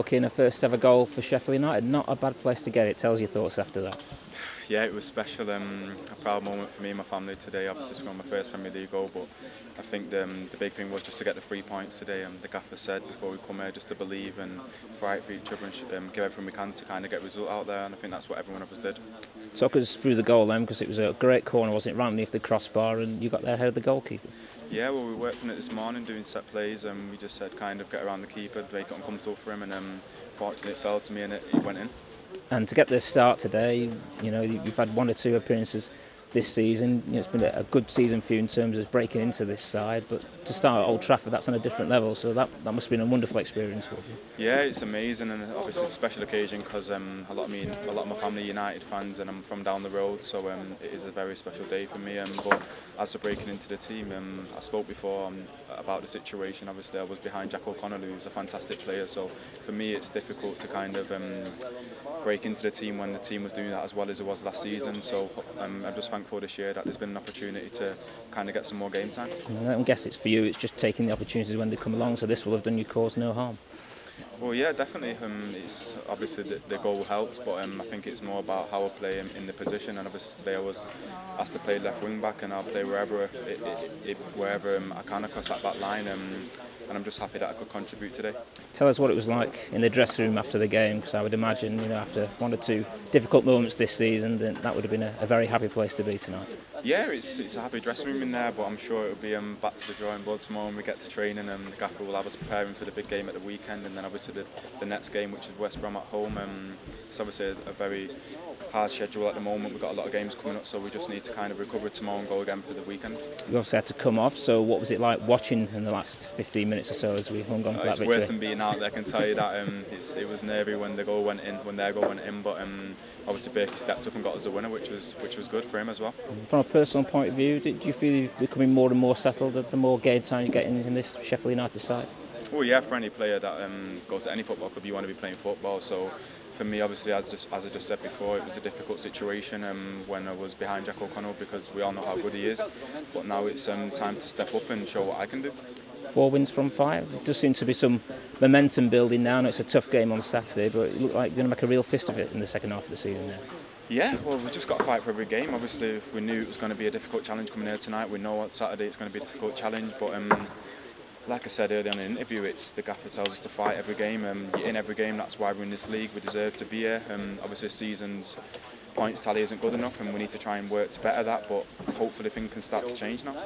Kean, a first ever goal for Sheffield United. Not a bad place to get it. Tells your thoughts after that. Yeah, it was special. Um, a proud moment for me and my family today. Obviously, scoring my first Premier League goal, but I think the, um, the big thing was just to get the three points today. Um, the gaffer said before we come here just to believe and fight for each other and um, give everything we can to kind of get a result out there. And I think that's what everyone of us did. Talk us through the goal then, because it was a great corner, wasn't it? Right underneath the crossbar, and you got there ahead of the goalkeeper. Yeah, well, we worked on it this morning doing set plays, and we just said kind of get around the keeper, make it uncomfortable for him, and um, fortunately it fell to me and it, it went in. And to get the start today, you know, you've had one or two appearances this season. You know, it's been a good season for you in terms of breaking into this side, but to start at Old Trafford, that's on a different level. So that, that must have been a wonderful experience for you. Yeah, it's amazing and obviously a special occasion because um, a lot of me, a lot of my family United fans, and I'm from down the road, so um, it is a very special day for me. Um, but as for breaking into the team, um, I spoke before um, about the situation. Obviously, I was behind Jack O'Connell, who's a fantastic player. So for me, it's difficult to kind of um, break into the team when the team was doing that as well as it was last season. So um, I'm just thankful this year that there's been an opportunity to kind of get some more game time. And I guess it's for you, it's just taking the opportunities when they come along, so this will have done you cause no harm. Well, yeah, definitely. Um, it's obviously the, the goal helps, but um, I think it's more about how I play in, in, the position. And obviously today I was asked to play left wing back, and I'll play wherever it, it, it, wherever um, I can across that back line. Um, and I'm just happy that I could contribute today. Tell us what it was like in the dressing room after the game, because I would imagine, you know, after one or two difficult moments this season, then that would have been a, a very happy place to be tonight. Yeah, it's, it's a happy dressing room in there, but I'm sure it'll be um, back to the drawing board tomorrow when we get to training, and the gaffer will have us preparing for the big game at the weekend, and then obviously the, the next game, which is West Brom at home. Um, it's obviously a, a very hard schedule at the moment. We've got a lot of games coming up, so we just need to kind of recover tomorrow and go again for the weekend. You obviously had to come off, so what was it like watching in the last 15 minutes or so as we hung on for uh, that it's worse than being out there, I can tell you that. Um, it was nervy when the goal went in, when their goal went in, but um, obviously Burkey stepped up and got us a winner, which was which was good for him as well. From a personal point of view, do you feel you're becoming more and more settled at the more game time you get in, in this Sheffield United side? Well, yeah, for any player that um, goes to any football club, you want to be playing football. So for me, obviously, as, just, as I just said before, it was a difficult situation um, when I was behind Jack O'Connell because we all know how good he is. But now it's um, time to step up and show what I can do. Four wins from five. There does seem to be some momentum building now. it's a tough game on Saturday, but it looked like you're going to make a real fist of it in the second half of the season now. Yeah, well, we've just got to fight for every game. Obviously, we knew it was going to be a difficult challenge coming here tonight. We know on Saturday it's going to be a difficult challenge, but um, like I said earlier on in the interview, it's the gaffer tells us to fight every game. Um, in every game, that's why we're in this league. We deserve to be here. Um, obviously, this season's points tally isn't good enough, and we need to try and work to better that. But hopefully, things can start to change now.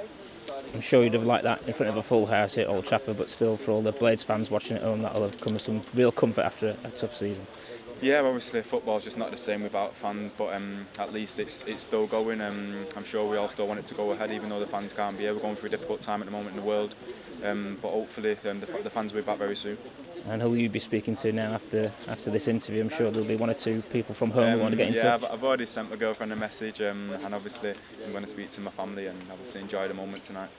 I'm sure you'd have liked that in front of a full house at Old Trafford, but still, for all the Blades fans watching at home, that'll have come with some real comfort after a, a tough season. Yeah, obviously football's just not the same without fans, but um, at least it's it's still going. Um, I'm sure we all still want it to go ahead, even though the fans can't be here. We're going through a difficult time at the moment in the world, um, but hopefully um, the, the fans will be back very soon. And who will you be speaking to now after after this interview? I'm sure there'll be one or two people from home who want to get in yeah, touch. Yeah, I've already sent my girlfriend a message, um, and obviously I'm going to speak to my family and obviously enjoy the moment tonight.